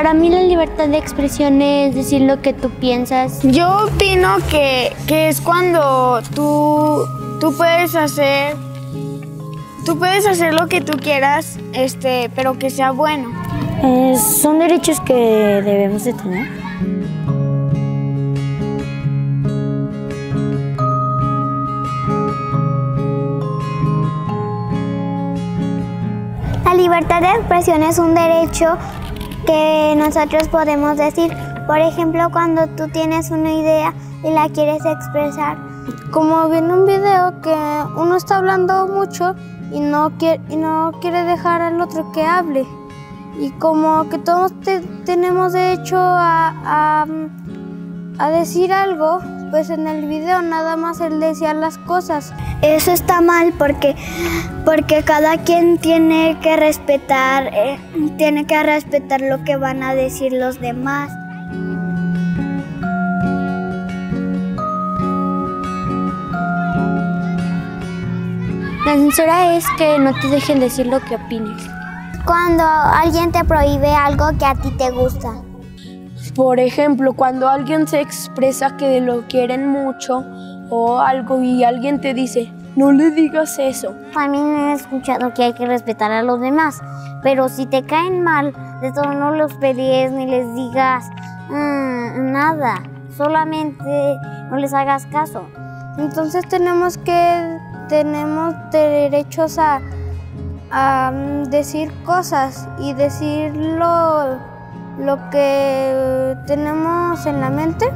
Para mí la libertad de expresión es decir lo que tú piensas. Yo opino que, que es cuando tú, tú puedes hacer tú puedes hacer lo que tú quieras, este, pero que sea bueno. Eh, son derechos que debemos de tener. La libertad de expresión es un derecho que nosotros podemos decir. Por ejemplo, cuando tú tienes una idea y la quieres expresar. Como viene un video que uno está hablando mucho y no quiere, y no quiere dejar al otro que hable. Y como que todos tenemos derecho a, a, decir algo, pues en el video nada más él decía las cosas. Eso está mal porque, porque cada quien tiene que respetar, eh, tiene que respetar lo que van a decir los demás. La censura es que no te dejen decir lo que opines. Cuando alguien te prohíbe algo que a ti te gusta. Por ejemplo, cuando alguien se expresa que lo quieren mucho o algo y alguien te dice, no le digas eso. También he escuchado que hay que respetar a los demás, pero si te caen mal, de todo no los pelees ni les digas mm, nada, solamente no les hagas caso. Entonces tenemos que tenemos derechos a, mm, decir cosas y decir lo, que tenemos en la mente.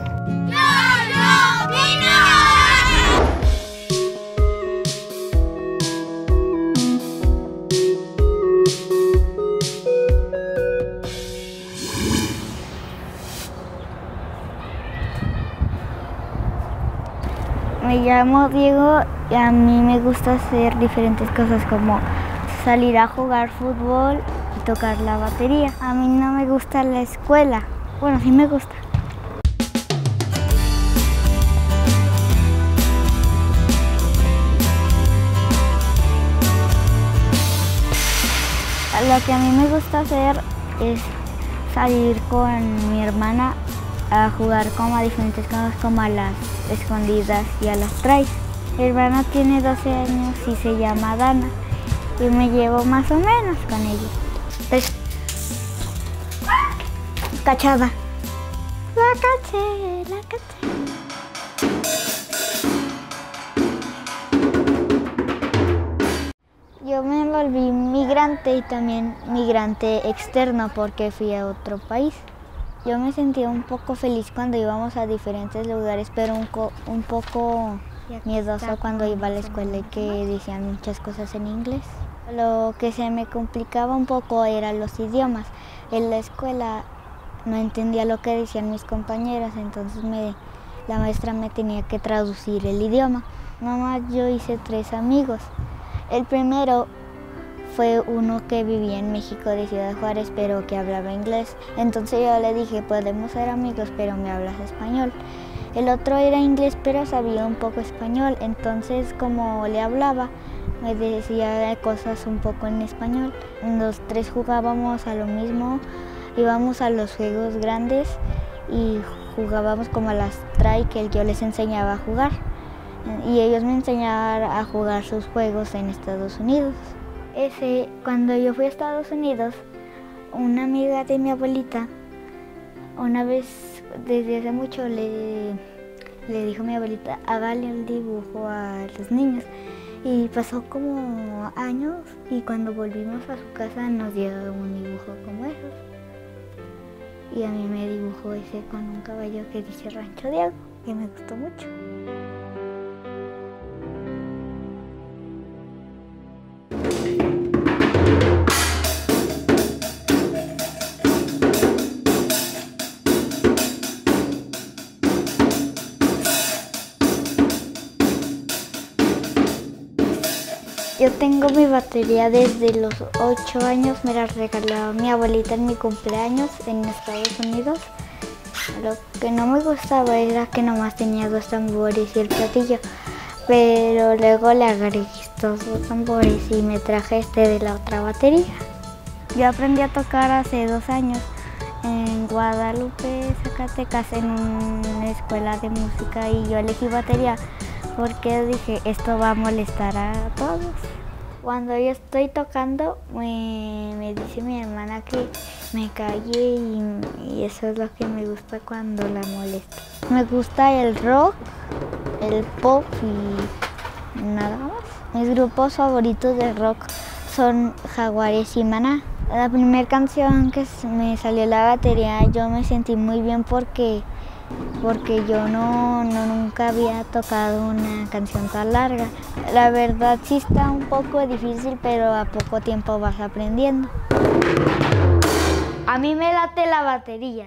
Me llamo Diego y a mí me gusta hacer diferentes cosas como salir a jugar fútbol y tocar la batería. A mí no me gusta la escuela. Bueno, sí me gusta. Lo que a mí me gusta hacer es salir con mi hermana a jugar como a diferentes cosas como a las escondidas y a las trays. Mi hermana tiene 12 años y se llama Dana y me llevo más o menos con ella. Pues, cachada. La caché, la caché. Yo me volví migrante y también migrante externo porque fui a otro país. Yo me sentía un poco feliz cuando íbamos a diferentes lugares, pero un, un poco miedoso cuando iba a la escuela y que decían muchas cosas en inglés. Lo que se me complicaba un poco eran los idiomas. En la escuela no entendía lo que decían mis compañeras, entonces me, la maestra me tenía que traducir el idioma. Mamá, yo hice tres amigos. El primero fue uno que vivía en México de Ciudad Juárez, pero que hablaba inglés. Entonces yo le dije, podemos ser amigos, pero me hablas español. El otro era inglés, pero sabía un poco español. Entonces, como le hablaba, me decía cosas un poco en español. Los tres jugábamos a lo mismo, íbamos a los juegos grandes y jugábamos como a las try que yo les enseñaba a jugar. Y ellos me enseñaban a jugar sus juegos en Estados Unidos. Ese, cuando yo fui a Estados Unidos, una amiga de mi abuelita, una vez desde hace mucho le, le dijo a mi abuelita, hágale un dibujo a los niños. Y pasó como años y cuando volvimos a su casa nos dio un dibujo como esos. Y a mí me dibujó ese con un caballo que dice Rancho Diego, que me gustó mucho. Yo tengo mi batería desde los 8 años, me la regaló mi abuelita en mi cumpleaños en Estados Unidos. Lo que no me gustaba era que nomás tenía dos tambores y el platillo, pero luego le agregué estos dos tambores y me traje este de la otra batería. Yo aprendí a tocar hace dos años en Guadalupe, Zacatecas, en una escuela de música y yo elegí batería porque dije, esto va a molestar a todos. Cuando yo estoy tocando, me, dice mi hermana que me calle y, eso es lo que me gusta cuando la molesto. Me gusta el rock, el pop y nada más. Mis grupos favoritos de rock son Jaguares y Maná. La primera canción que me salió la batería yo me sentí muy bien porque, porque yo no, nunca había tocado una canción tan larga. La verdad sí está un poco difícil, pero a poco tiempo vas aprendiendo. A mí me late la batería.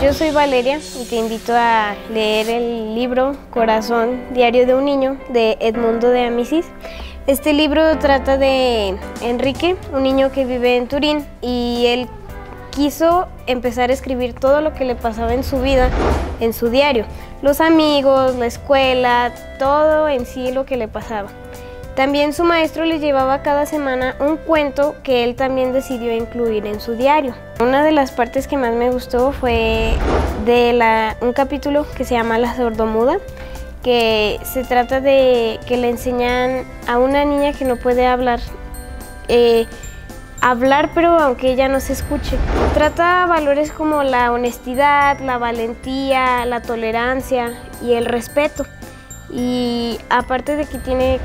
Yo soy Valeria y te invito a leer el libro Corazón, Diario de un Niño de Edmundo de Amicis. Este libro trata de Enrique, un niño que vive en Turín y él quiso empezar a escribir todo lo que le pasaba en su vida en su diario. Los amigos, la escuela, todo en sí lo que le pasaba. También su maestro le llevaba cada semana un cuento que él también decidió incluir en su diario. Una de las partes que más me gustó fue de un capítulo que se llama La sordomuda, que se trata de que le enseñan a una niña que no puede hablar, eh, hablar pero aunque ella no se escuche. Trata valores como la honestidad, la valentía, la tolerancia y el respeto. Y aparte de que tiene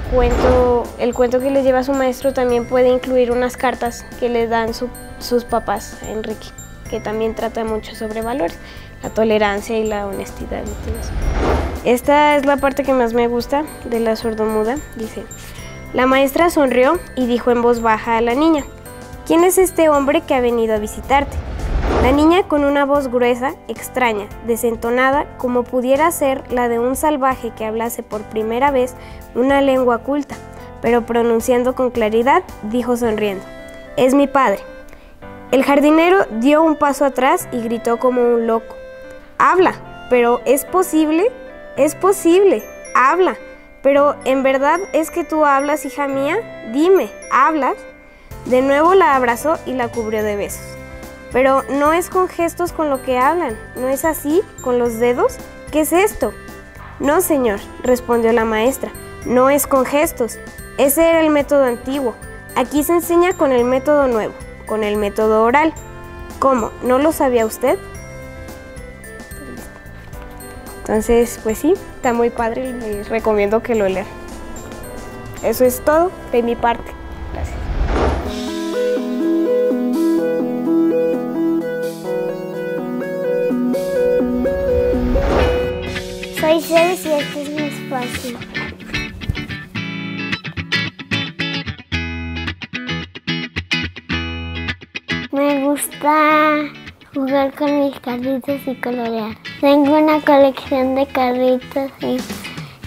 el cuento que le lleva su maestro también puede incluir unas cartas que le dan sus papás Enrique, que también trata mucho sobre valores, la tolerancia y la honestidad Esta es la parte que más me gusta de la sordomuda. Dice, la maestra sonrió y dijo en voz baja a la niña, ¿quién es este hombre que ha venido a visitarte? La niña con una voz gruesa, extraña, desentonada, como pudiera ser la de un salvaje que hablase por primera vez una lengua culta, pero pronunciando con claridad, dijo sonriendo, Es mi padre. El jardinero dio un paso atrás y gritó como un loco, Habla, pero ¿es posible? Es posible, habla. Pero ¿en verdad es que tú hablas, hija mía? Dime, ¿hablas? De nuevo la abrazó y la cubrió de besos. Pero no es con gestos con lo que hablan, ¿no es así? ¿Con los dedos? ¿Qué es esto? No, señor, respondió la maestra, no es con gestos. Ese era el método antiguo. Aquí se enseña con el método nuevo, con el método oral. ¿Cómo? ¿No lo sabía usted? Entonces, pues sí, está muy padre y les recomiendo que lo lean. Eso es todo de mi parte. Y mi espacio. Me gusta jugar con mis carritos y colorear. Tengo una colección de carritos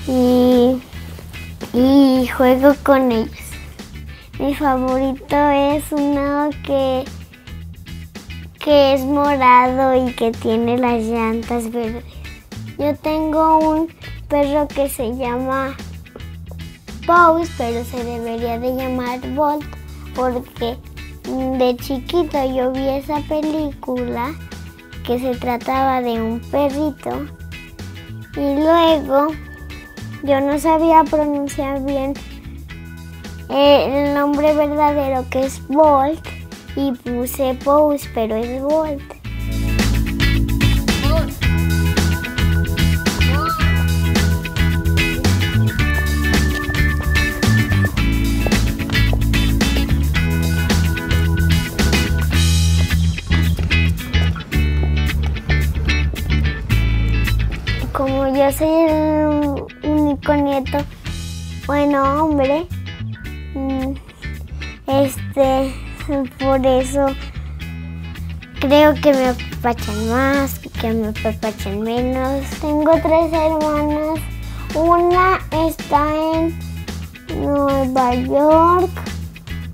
y, y, juego con ellos. Mi favorito es uno que, que es morado y que tiene las llantas verdes. Yo tengo un perro que se llama Pose, pero se debería de llamar Bolt porque de chiquito yo vi esa película que se trataba de un perrito y luego yo no sabía pronunciar bien el nombre verdadero que es Bolt y puse Pose, pero es Bolt. Yo soy el único nieto, bueno, hombre, mm, este, por eso creo que me apapachan más, que me apapachan menos. Tengo tres hermanas, una está en Nueva York,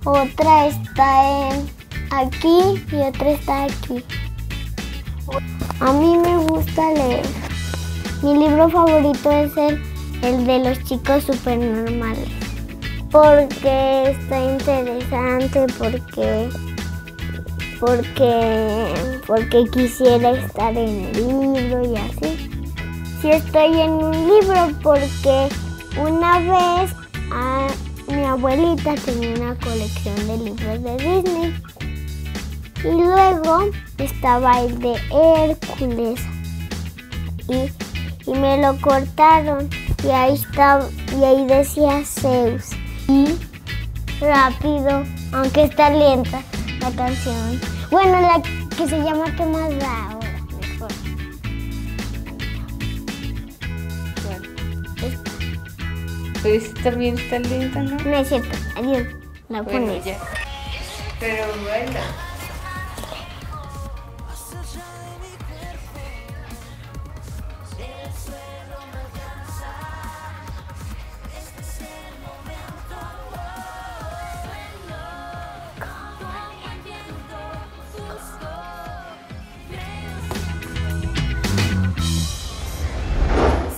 otra está en aquí y otra está aquí. A mí me gusta leer. Mi libro favorito es el, el de los chicos supernormales. Porque está interesante, porque, porque, porque quisiera estar en el libro y así. Si estoy en un libro porque una vez a mi abuelita tenía una colección de libros de Disney. Y luego estaba el de Hércules. Y, y me lo cortaron. Y ahí estaba, y ahí decía Zeus. Y rápido, aunque está lenta la canción. Bueno, la que se llama ¿Qué más da ahora? Mejor. Pues también está lenta, ¿no? No es cierto. Adiós. La Bueno, pones. ya. Pero bueno.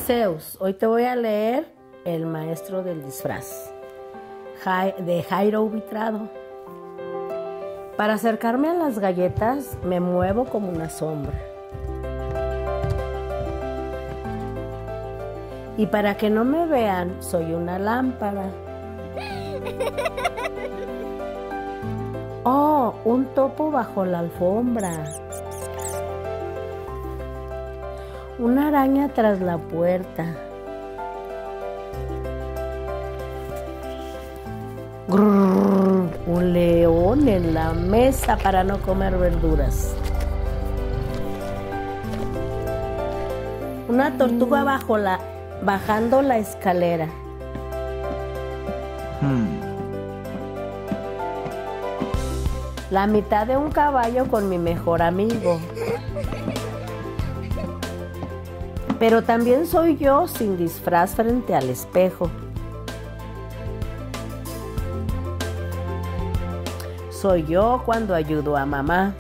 Zeus, hoy te voy a leer El maestro del disfraz de Jairo Vitrado. Para acercarme a las galletas me muevo como una sombra. Y para que no me vean, soy una lámpara. Oh, un topo bajo la alfombra. Una araña tras la puerta. Grrr, un león en la mesa para no comer verduras. Una tortuga bajo la, bajando la escalera. La mitad de un caballo con mi mejor amigo. Pero también soy yo sin disfraz frente al espejo. Soy yo cuando ayudo a mamá.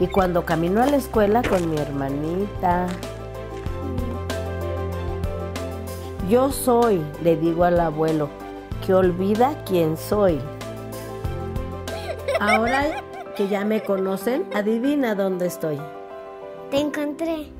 Y cuando camino a la escuela con mi hermanita. Yo soy, le digo al abuelo, que olvida quién soy. Ahora que ya me conocen, adivina dónde estoy. Te encontré.